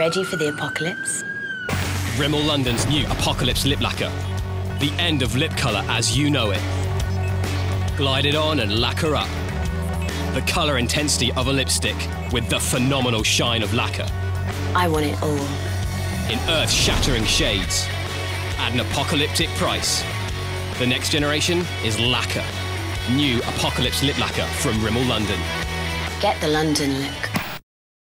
Ready for the apocalypse? Rimmel London's new Apocalips Lip Lacquer. The end of lip colour as you know it. Glide it on and lacquer up. The colour intensity of a lipstick with the phenomenal shine of lacquer. I want it all. In earth shattering shades. At an apocalyptic price. The next generation is lacquer. New Apocalips Lip Lacquer from Rimmel London. Get the London look.